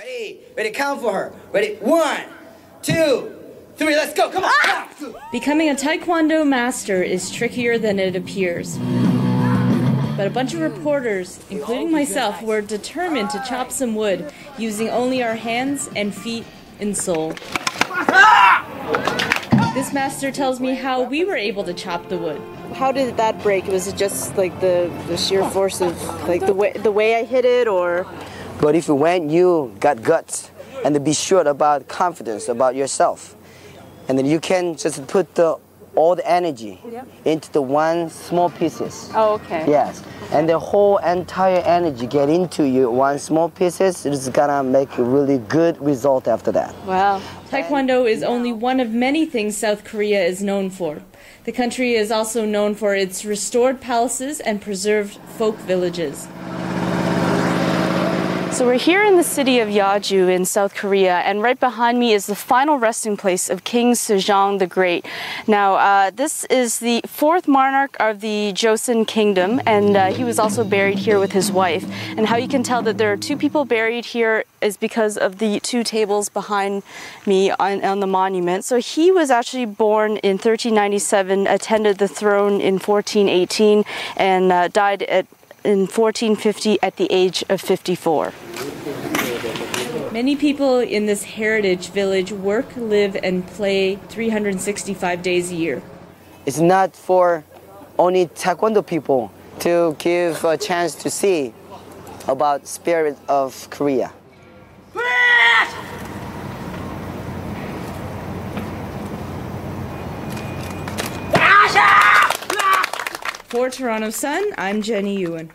Ready? Ready? Count for her. Ready? One, two, three. Let's go. Ah! Come on. Becoming a Taekwondo master is trickier than it appears. But a bunch of reporters, including myself, were determined to chop some wood using only our hands and feet and soul. This master tells me how we were able to chop the wood. How did that break? Was it just like the, the sheer force of like the way the way I hit it, or But if when you got guts and to be sure about confidence about yourself, and then you can just put the all the energy into the one small pieces. oh okay. Yes, and the whole entire energy get into you one small pieces. It's gonna make a really good result after that. Wow. Taekwondo is only one of many things South Korea is known for. The country is also known for its restored palaces and preserved folk villages. So we're here in the city of Yeoju in South Korea, and right behind me is the final resting place of King Sejong the Great. Now, uh, this is the fourth monarch of the Joseon Kingdom, and uh, he was also buried here with his wife. And how you can tell that there are two people buried here is because of the two tables behind me on, on the monument. So he was actually born in 1397, attended the throne in 1418, and uh, died at in 1450 at the age of 54. Many people in this heritage village work, live, and play 365 days a year. It's not for only Taekwondo people to give a chance to see about spirit of Korea. For Toronto Sun, I'm Jenny Yuen.